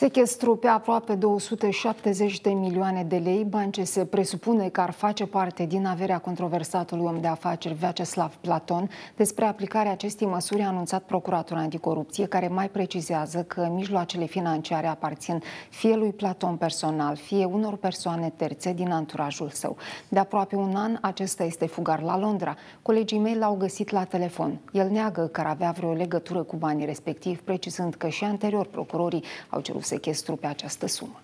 Sechestru pe aproape 270 de milioane de lei, bani ce se presupune că ar face parte din averea controversatului om de afaceri Vyacheslav Platon. Despre aplicarea acestei măsuri a anunțat Procuratura Anticorupție, care mai precizează că mijloacele financiare aparțin fie lui Platon personal, fie unor persoane terțe din anturajul său. De aproape un an, acesta este fugar la Londra. Colegii mei l-au găsit la telefon. El neagă că ar avea vreo legătură cu banii respectiv, precizând că și anterior procurorii au cerut sechestru pe această sumă.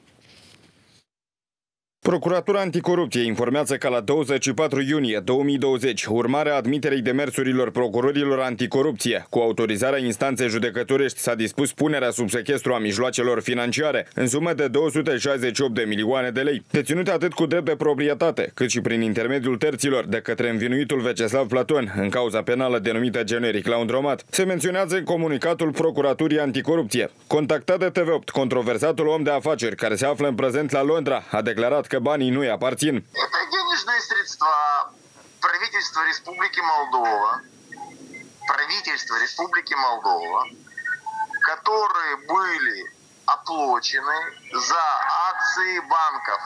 Procuratura Anticorupție informează că la 24 iunie 2020, urmarea admiterei demersurilor procurorilor anticorupție, cu autorizarea instanței judecătorești s-a dispus punerea sub sechestru a mijloacelor financiare în sumă de 268 de milioane de lei, deținute atât cu drept de proprietate, cât și prin intermediul terților de către învinuitul Veceslav Platon în cauza penală denumită generic la un dromat. Se menționează în comunicatul Procuraturii Anticorupție. Contactat de TV8, controversatul om de afaceri care se află în prezent la Londra a declarat că banii nu-i aparțin. Это денежные средства правительства Республики Молдова, правительства Республики Молдова, которые были оплачены за акции банков,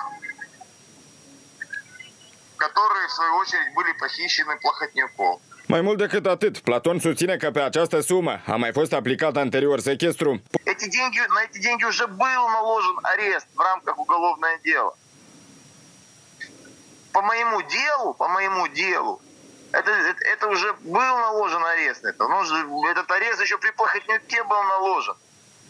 которые, в свою очередь, были похищены Плохотняков. Mai mult decât atât, Platon susține că pe această sumă a mai fost aplicat anterior sechestru. Эти деньги, на эти деньги уже был наложен арест в рамках уголовного дела. По моему делу, по моему делу, это, это, уже был наложен арест. Это, ну, этот арест еще при Плохотнюке был наложен.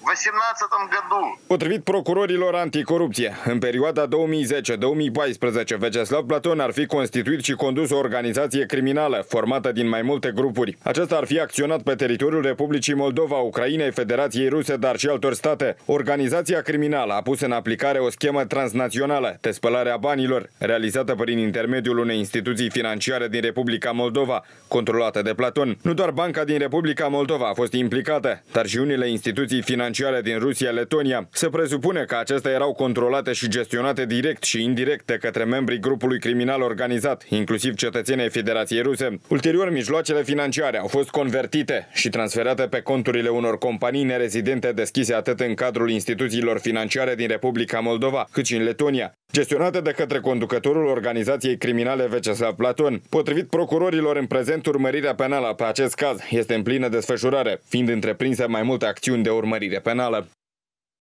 в 2018 году. Potrivit procurorilor anticorupție, în perioada 2010-2014, Veceslav Platon ar fi constituit și condus o organizație criminală formată din mai multe grupuri. Acesta ar fi acționat pe teritoriul Republicii Moldova, Ucrainei, Federației Ruse, dar și altor state. Organizația criminală a pus în aplicare o schemă transnațională de spălare a banilor, realizată prin intermediul unei instituții financiare din Republica Moldova, controlată de Platon. Nu doar Banca din Republica Moldova a fost implicată, dar și unele instituții financiare financiare din Rusia-Letonia. Se presupune că acestea erau controlate și gestionate direct și indirect de către membrii grupului criminal organizat, inclusiv cetățenii Federației Ruse. Ulterior, mijloacele financiare au fost convertite și transferate pe conturile unor companii nerezidente deschise atât în cadrul instituțiilor financiare din Republica Moldova, cât și în Letonia, gestionate de către conducătorul organizației criminale Veceslav Platon. Potrivit procurorilor, în prezent urmărirea penală pe acest caz este în plină desfășurare, fiind întreprinsă mai multe acțiuni de urmărire penală.